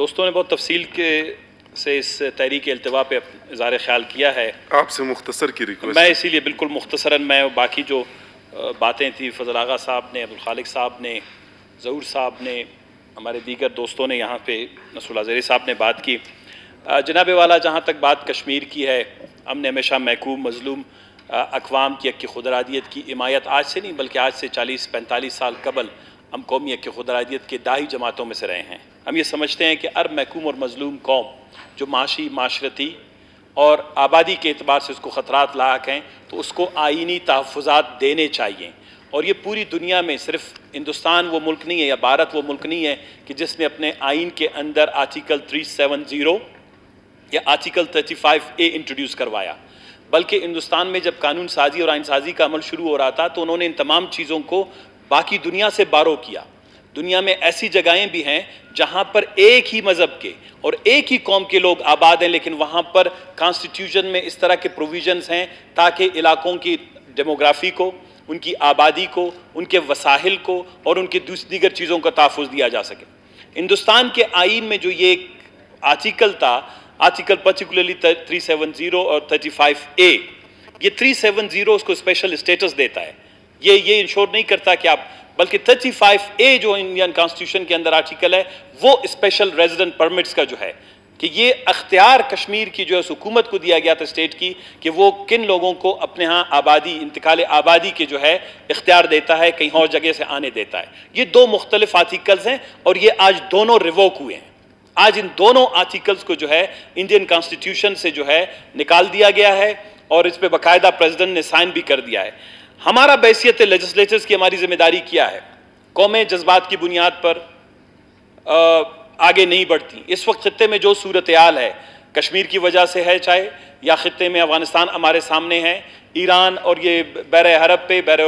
دوستوں نے بہت تفصیل کے سے اس تحریک التوا پہ اظہار خیال کیا ہے۔ آپ سے مختصر کی ریکویسٹ میں اسی لیے بالکل مختصراً میں باقی جو باتیں تھیں فضل آغا صاحب نے عبدالخالق صاحب نے ظہور صاحب نے ہمارے دیگر دوستوں نے یہاں پہ اللہ زہری صاحب نے بات کی۔ جناب والا جہاں تک بات کشمیر کی ہے ہم نے ہمیشہ محکوم مظلوم اقوام کی کی خدرادیت کی حمایت آج سے نہیں بلکہ آج سے چالیس پینتالیس سال قبل ہم قومی کی خدرادیت کے داہی جماعتوں میں سے رہے ہیں۔ ہم یہ سمجھتے ہیں کہ ار محکوم اور مظلوم قوم جو معاشی، معاشرتی اور آبادی کے اعتبار سے اس کو خطرات لاحق ہیں، تو اس کو آئینی تحفظات دینے چاہیے۔ اور یہ پوری دنیا میں صرف ہندوستان وہ ملک نہیں ہے یا بھارت وہ ملک نہیں ہے کہ جس نے اپنے آئین کے اندر آرٹیکل 370 یا آرٹیکل 35 اے انٹروڈیوس کروایا۔ بلکہ ہندوستان میں جب قانون سازی اور آئین سازی کا عمل شروع ہو رہا تھا، تو انہوں نے ان تمام چیزوں کو باقی دنیا سے بارو کیا۔ دنیا میں ایسی جگہیں بھی ہیں جہاں پر ایک ہی مذہب کے اور ایک ہی قوم کے لوگ آباد ہیں، لیکن وہاں پر کانسٹیٹیوشن میں اس طرح کے پروویژنز ہیں تاکہ علاقوں کی ڈیموگرافی کو، ان کی آبادی کو، ان کے وساحل کو اور ان کے دیگر چیزوں کا تحفظ دیا جا سکے۔ ہندوستان کے آئین میں جو یہ آرٹیکل تھا آرٹیکل پرٹیکولرلی 370 اور 35 اے، یہ 370 اس کو اسپیشل اسٹیٹس دیتا ہے۔ یہ یہ انشور نہیں کرتا کہ آپ بلکہ 35 اے جو انڈین کانسٹیٹیوشن کے اندر آرٹیکل ہے، وہ اسپیشل ریزیڈنٹ پرمٹس کا جو ہے، کہ یہ اختیار کشمیر کی جو ہے حکومت کو دیا گیا تھا اسٹیٹ کی، کہ وہ کن لوگوں کو اپنے ہاں آبادی، انتقال آبادی کے جو ہے، اختیار دیتا ہے، کہیں اور جگہ سے آنے دیتا ہے۔ یہ دو مختلف آرٹیکلز ہیں اور یہ آج دونوں ریووک ہوئے ہیں۔ آج ان دونوں آرٹیکلز کو جو ہے انڈین کانسٹیٹیوشن سے جو ہے، نکال دیا گیا ہے اور اس پہ باقاعدہ پریزیڈنٹ نے سائن بھی کر دیا ہے۔ ہمارا بحثیت لیجسلیٹرز کی ہماری ذمہ داری کیا ہے؟ قومیں جذبات کی بنیاد پر آگے نہیں بڑھتی اس وقت خطے میں جو صورتحال ہے، کشمیر کی وجہ سے ہے چاہے، یا خطے میں افغانستان ہمارے سامنے ہے، ایران اور یہ بیر حرب پہ بیر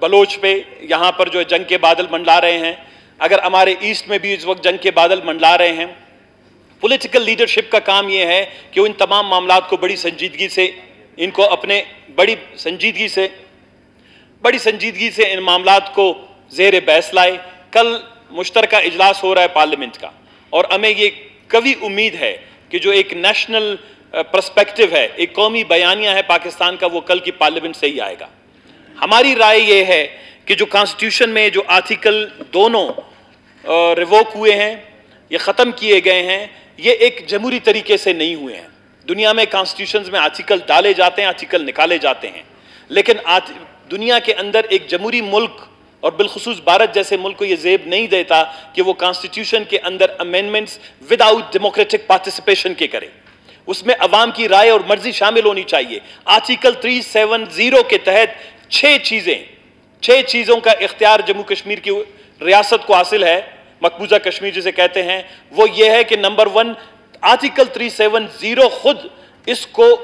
بلوچ پہ یہاں پر جو جنگ کے بادل منڈلا رہے ہیں۔ اگر ہمارے ایسٹ میں بھی اس وقت جنگ کے بادل منڈلا رہے ہیں۔ پولیٹیکل لیڈرشپ کا کام یہ ہے کہ ان تمام معاملات کو بڑی سنجیدگی سے، ان کو اپنے بڑی سنجیدگی سے بڑی سنجیدگی سے ان معاملات کو زیر بحث لائے۔ کل مشترکہ اجلاس ہو رہا ہے پارلیمنٹ کا اور ہمیں یہ کبھی امید ہے کہ جو ایک نیشنل پرسپیکٹو ہے، ایک قومی بیانیہ ہے پاکستان کا، وہ کل کی پارلیمنٹ سے ہی آئے گا۔ ہماری رائے یہ ہے کہ جو کانسٹیٹیوشن میں جو آرٹیکل دونوں ریووک ہوئے ہیں، یہ ختم کیے گئے ہیں، یہ ایک جمہوری طریقے سے نہیں ہوئے ہیں۔ دنیا میں کانسٹیٹیوشنز میں آرٹیکل ڈالے جاتے ہیں آرٹیکل نکالے جاتے ہیں۔ لیکن دنیا کے اندر ایک جمہوری ملک اور بالخصوص بھارت جیسے ملک کو یہ زیب نہیں دیتا کہ وہ کانسٹیٹیوشن کے اندر امینمنٹس وداؤٹ ڈیموکریٹک پارٹیسپیشن کے کرے۔ اس میں عوام کی رائے اور مرضی شامل ہونی چاہیے۔ آرٹیکل 370 کے تحت چھ چیزیں، چھ چیزوں کا اختیار جموں کشمیر کی ریاست کو حاصل ہے۔ مقبوضہ کشمیر جسے کہتے ہیں۔ وہ یہ ہے کہ نمبر ون آرٹیکل 370 خود اس کو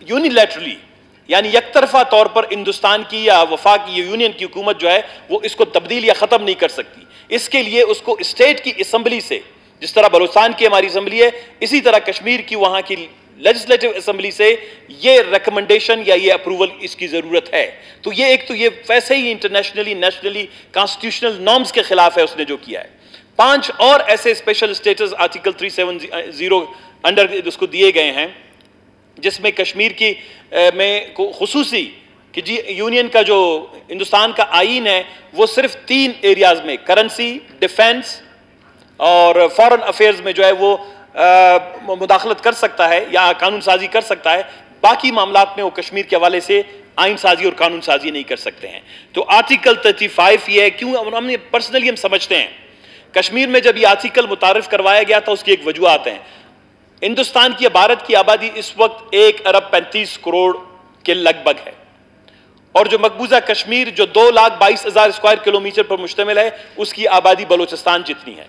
یونیلیٹرلی یعنی یک طرفہ طور پر ہندوستان کی یا وفاق کی یونین کی حکومت جو ہے وہ اس کو تبدیل یا ختم نہیں کر سکتی۔ اس کے لیے اس کو اسٹیٹ کی اسمبلی سے، جس طرح بلوچستان کی ہماری اسمبلی ہے، اسی طرح کشمیر کی وہاں کی لیجسلیٹو اسمبلی سے یہ ریکمنڈیشن یا یہ اپروول اس کی ضرورت ہے۔ تو یہ ایک تو یہ ویسے ہی انٹرنیشنلی نیشنلی کانسٹیٹیوشنل نارمز کے خلاف ہے اس نے جو کیا ہے۔ پانچ اور ایسے اسپیشل اسٹیٹس آرٹیکل 370 انڈر اس کو دیے گئے ہیں۔ جس میں کشمیر کی میں خصوصی کہ جی یونین کا جو ہندوستان کا آئین ہے، وہ صرف تین ایریاز میں کرنسی ڈیفینس اور فورن افیئرز میں جو ہے وہ مداخلت کر سکتا ہے یا قانون سازی کر سکتا ہے۔ باقی معاملات میں وہ کشمیر کے حوالے سے آئین سازی اور قانون سازی نہیں کر سکتے ہیں۔ تو آرٹیکل 35 یہ ہے، کیوں ہم نے پرسنلی ہم سمجھتے ہیں۔ کشمیر میں جب یہ آرٹیکل متعارف کروایا گیا تھا، اس کی ایک وجوہات ہیں۔ ہندوستان کی بھارت کی آبادی اس وقت ایک ارب پینتیس کروڑ کے لگ بھگ ہے۔ اور جو مقبوضہ کشمیر جو دو لاکھ بائیس ہزار اسکوائر کلومیٹر پر مشتمل ہے، اس کی آبادی بلوچستان جتنی ہے۔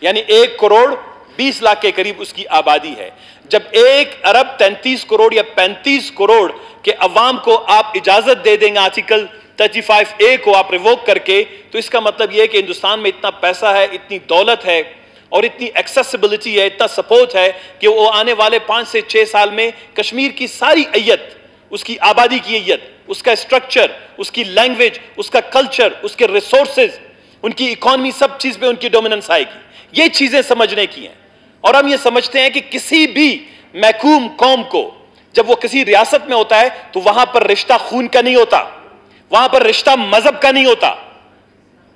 یعنی ایک کروڑ بیس لاکھ کے قریب اس کی آبادی ہے۔ جب ایک ارب تینتیس کروڑ یا پینتیس کروڑ کے عوام کو آپ اجازت دے دیں گے آرٹیکل 35 اے کو آپ ریووک کر کے، تو اس کا مطلب یہ ہے کہ ہندوستان میں اتنا پیسہ ہے، اتنی دولت ہے اور اتنی ایکسیسیبلٹی ہے، اتنا سپورٹ ہے کہ وہ آنے والے پانچ سے چھ سال میں کشمیر کی ساری ایت اس کی آبادی کی ایت اس کا اسٹرکچر اس کی لینگویج اس کا کلچر اس کے ریسورسز ان کی اکانومی سب چیز پہ ان کی ڈومیننس آئے گی۔ یہ چیزیں سمجھنے کی ہیں۔ اور ہم یہ سمجھتے ہیں کہ کسی بھی محکوم قوم کو جب وہ کسی ریاست میں ہوتا ہے تو وہاں پر رشتہ خون کا نہیں ہوتا، وہاں پر رشتہ مذہب کا نہیں ہوتا۔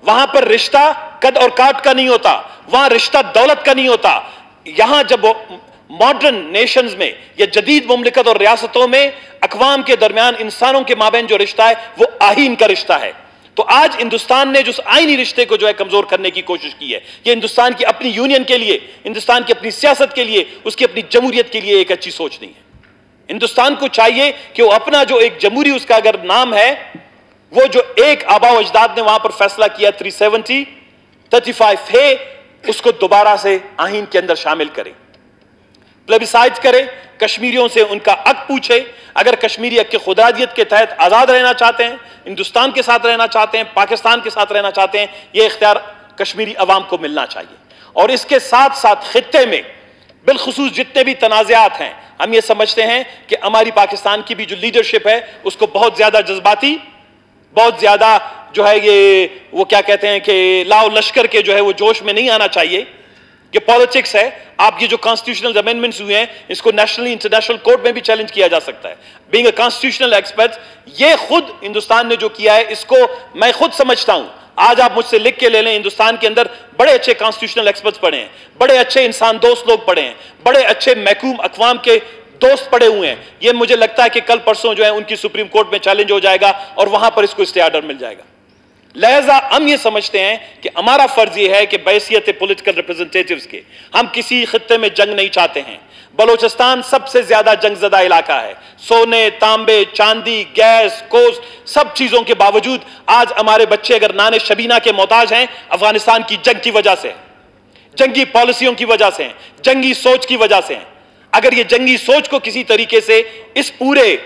وہاں پر رشتہ قد اور کاٹ کا نہیں ہوتا، وہاں رشتہ دولت کا نہیں ہوتا۔ یہاں جب ماڈرن نیشنز میں یا جدید مملکت اور ریاستوں میں اقوام کے درمیان انسانوں کے مابین جو رشتہ ہے، وہ آہین کا رشتہ ہے۔ تو آج ہندوستان نے جو آئینی رشتے کو جو ہے کمزور کرنے کی کوشش کی ہے، یہ ہندوستان کی اپنی یونین کے لیے، ہندوستان کی اپنی سیاست کے لیے، اس کی اپنی جمہوریت کے لیے ایک اچھی سوچ نہیں ہے۔ ہندوستان کو چاہیے کہ وہ اپنا جو ایک جمہوری اس کا اگر نام ہے وہ جو ایک آبا و اجداد نے وہاں پر فیصلہ کیا 370 35 ہے، اس کو دوبارہ سے آہین کے اندر شامل کریں۔ پلیبیسائٹ کرے کشمیریوں سے ان کا حق پوچھے اگر کشمیری حق کے خدادیت کے تحت آزاد رہنا چاہتے ہیں، ہندوستان کے ساتھ رہنا چاہتے ہیں، پاکستان کے ساتھ رہنا چاہتے ہیں، یہ اختیار کشمیری عوام کو ملنا چاہیے۔ اور اس کے ساتھ ساتھ خطے میں بالخصوص جتنے بھی تنازعات ہیں، ہم یہ سمجھتے ہیں کہ ہماری پاکستان کی بھی جو لیڈرشپ ہے، اس کو بہت زیادہ جذباتی بہت زیادہ جو ہے یہ وہ کیا کہتے ہیں کہ لاؤ لشکر کے جو ہے وہ جوش میں نہیں آنا چاہیے یہ پالیٹکس ہے، آپ یہ جو کانسٹیٹیوشنل امینڈمنٹس ہوئے ہیں، اس کو نیشنلی انٹرنیشنل کورٹ میں بھی چیلنج کیا جا سکتا ہے۔ بینگ اے کانسٹیٹیوشنل ایکسپرٹ یہ خود ہندوستان نے جو کیا ہے، اس کو میں خود سمجھتا ہوں۔ آج آپ مجھ سے لکھ کے لے لیں، ہندوستان کے اندر بڑے اچھے کانسٹیٹیوشنل ایکسپرٹس پڑھے ہیں، بڑے اچھے انسان دوست لوگ پڑھے ہیں، بڑے اچھے محکوم اقوام کے دوست پڑے ہوئے ہیں۔ یہ مجھے لگتا ہے کہ کل پرسوں جو ہے ان کی سپریم کورٹ میں چیلنج ہو جائے گا اور وہاں پر اس کو اسٹے آرڈر مل جائے گا۔ لہذا ہم یہ سمجھتے ہیں کہ ہمارا فرض یہ ہے کہ بحثیت پولیٹیکل ریپرزنٹیٹیوز کے ہم کسی خطے میں جنگ نہیں چاہتے ہیں۔ بلوچستان سب سے زیادہ جنگ زدہ علاقہ ہے۔ سونے، تانبے، چاندی، گیس کوس سب چیزوں کے باوجود آج ہمارے بچے اگر نان شبینہ کے محتاج ہیں، افغانستان کی جنگ کی وجہ سے، جنگی پالیسیوں کی وجہ سے، جنگی سوچ کی وجہ سے۔ اگر یہ جنگی سوچ کو کسی طریقے سے اس پورے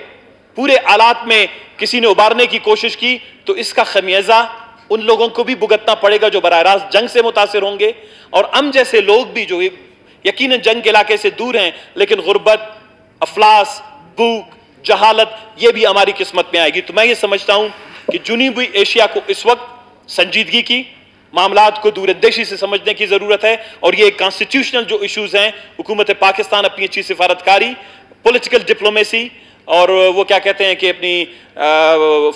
پورے آلات میں کسی نے ابارنے کی کوشش کی، تو اس کا خمیزہ ان لوگوں کو بھی بھگتنا پڑے گا جو براہ راست جنگ سے متاثر ہوں گے۔ اور ہم جیسے لوگ بھی جو یقیناً جنگ کے علاقے سے دور ہیں، لیکن غربت، افلاس، بھوک، جہالت، یہ بھی ہماری قسمت میں آئے گی۔ تو میں یہ سمجھتا ہوں کہ جنوبی ایشیا کو اس وقت سنجیدگی کی۔ معاملات کو دور اندیشی سے سمجھنے کی ضرورت ہے اور یہ کانسٹیٹیوشنل جو ایشوز ہیں، حکومت پاکستان اپنی اچھی سفارتکاری پولیٹیکل ڈپلومیسی اور وہ کیا کہتے ہیں کہ اپنی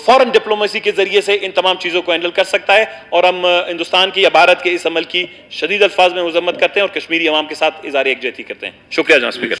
فورن ڈپلومیسی کے ذریعے سے ان تمام چیزوں کو ہینڈل کر سکتا ہے اور ہم ہندوستان کی یا بھارت کے اس عمل کی شدید الفاظ میں مذمت کرتے ہیں اور کشمیری عوام کے ساتھ اظہار یکجہتی کرتے ہیں۔ شکریہ جناب اسپیکر